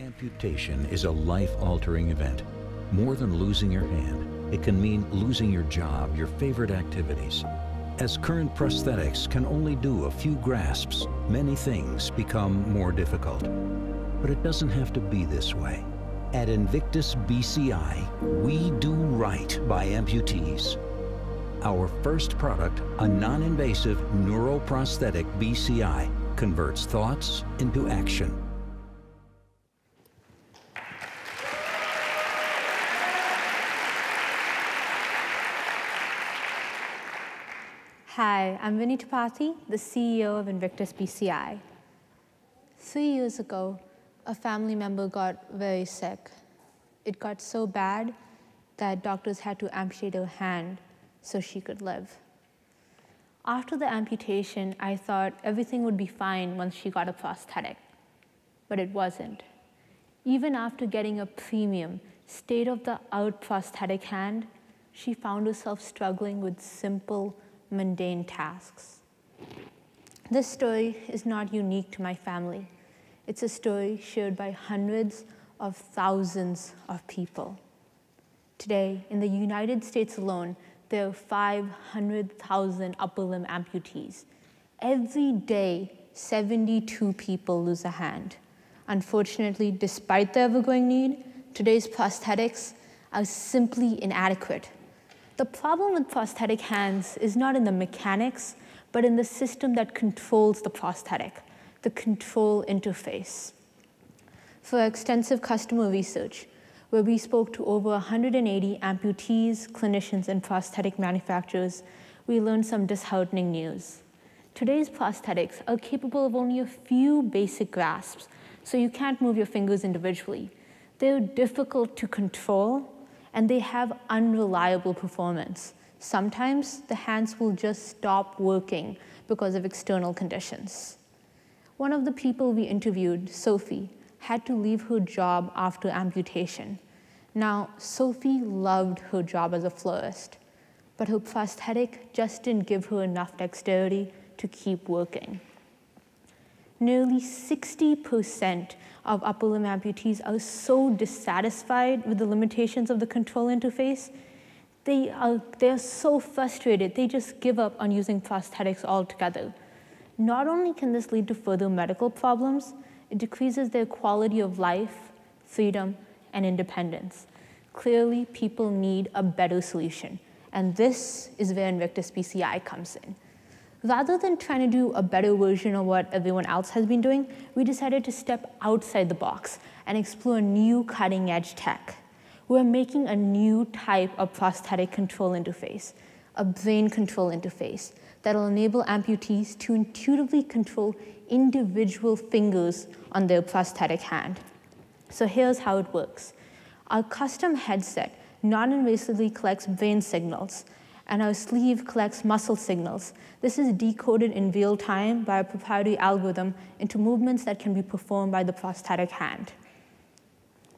Amputation is a life-altering event. More than losing your hand, it can mean losing your job, your favorite activities. As current prosthetics can only do a few grasps, many things become more difficult. But it doesn't have to be this way. At Invictus BCI, we do right by amputees. Our first product, a non-invasive neuroprosthetic BCI, converts thoughts into action. Hi, I'm Vinny Tripathi, the CEO of Invictus BCI. Three years ago, a family member got very sick. It got so bad that doctors had to amputate her hand so she could live. After the amputation, I thought everything would be fine once she got a prosthetic, but it wasn't. Even after getting a premium, state-of-the-art prosthetic hand, she found herself struggling with simple, mundane tasks. This story is not unique to my family. It's a story shared by hundreds of thousands of people. Today, in the United States alone, there are 500,000 upper limb amputees. Every day, 72 people lose a hand. Unfortunately, despite the ever-growing need, today's prosthetics are simply inadequate. The problem with prosthetic hands is not in the mechanics, but in the system that controls the prosthetic, the control interface. For extensive customer research, where we spoke to over 180 amputees, clinicians, and prosthetic manufacturers, we learned some disheartening news. Today's prosthetics are capable of only a few basic grasps, so you can't move your fingers individually. They're difficult to control, and they have unreliable performance. Sometimes the hands will just stop working because of external conditions. One of the people we interviewed, Sophie, had to leave her job after amputation. Now, Sophie loved her job as a florist, but her prosthetic just didn't give her enough dexterity to keep working. Nearly 60% of upper limb amputees are so dissatisfied with the limitations of the control interface, they are they're so frustrated, they just give up on using prosthetics altogether. Not only can this lead to further medical problems, it decreases their quality of life, freedom, and independence. Clearly, people need a better solution, and this is where Invictus BCI comes in. Rather than trying to do a better version of what everyone else has been doing, we decided to step outside the box and explore new cutting edge tech. We're making a new type of prosthetic control interface, a brain control interface that will enable amputees to intuitively control individual fingers on their prosthetic hand. So here's how it works. Our custom headset non-invasively collects brain signals, and our sleeve collects muscle signals. This is decoded in real time by a proprietary algorithm into movements that can be performed by the prosthetic hand.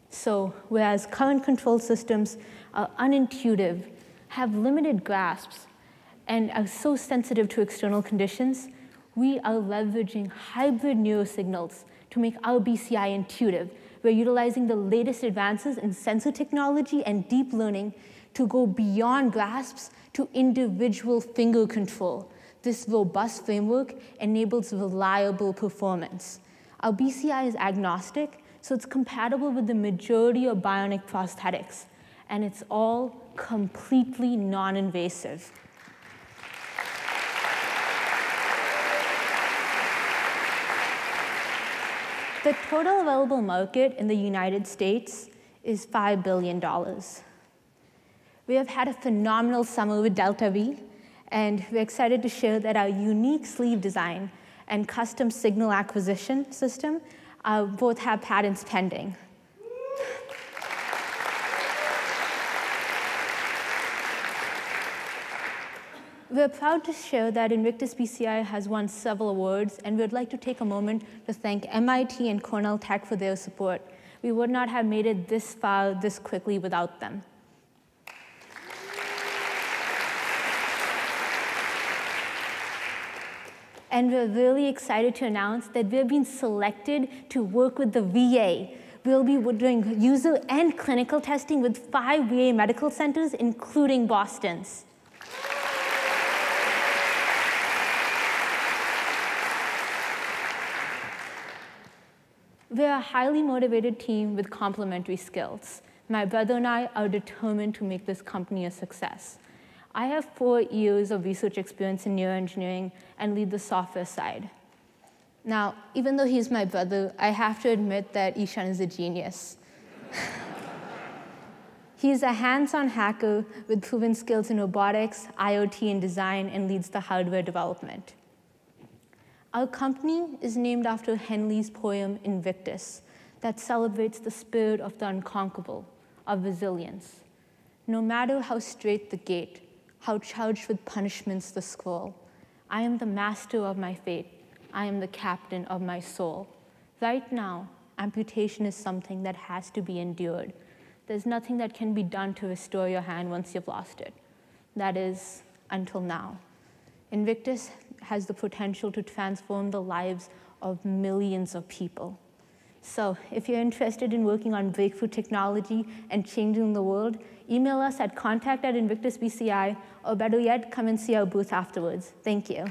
So whereas current control systems are unintuitive, have limited grasps, and are so sensitive to external conditions, we are leveraging hybrid neurosignals to make our BCI intuitive. We're utilizing the latest advances in sensor technology and deep learning to go beyond grasps to individual finger control. This robust framework enables reliable performance. Our BCI is agnostic, so it's compatible with the majority of bionic prosthetics, and it's all completely non-invasive. The total available market in the United States is $5 billion. We have had a phenomenal summer with Delta V, and we're excited to share that our unique sleeve design and custom signal acquisition system uh, both have patents pending. We're proud to share that Invictus BCI has won several awards, and we'd like to take a moment to thank MIT and Cornell Tech for their support. We would not have made it this far this quickly without them. And we're really excited to announce that we've been selected to work with the VA, We'll be doing user and clinical testing with five VA medical centers, including Boston's. We're a highly motivated team with complementary skills. My brother and I are determined to make this company a success. I have four years of research experience in neuroengineering and lead the software side. Now, even though he's my brother, I have to admit that Ishan is a genius. he's a hands-on hacker with proven skills in robotics, IoT, and design, and leads the hardware development. Our company is named after Henley's poem Invictus that celebrates the spirit of the unconquerable, of resilience. No matter how strait the gate, how charged with punishments the scroll, I am the master of my fate. I am the captain of my soul. Right now, amputation is something that has to be endured. There's nothing that can be done to restore your hand once you've lost it. That is, until now. Invictus has the potential to transform the lives of millions of people. So if you're interested in working on breakthrough technology and changing the world, email us at contact at InvictusBCI, or better yet, come and see our booth afterwards. Thank you.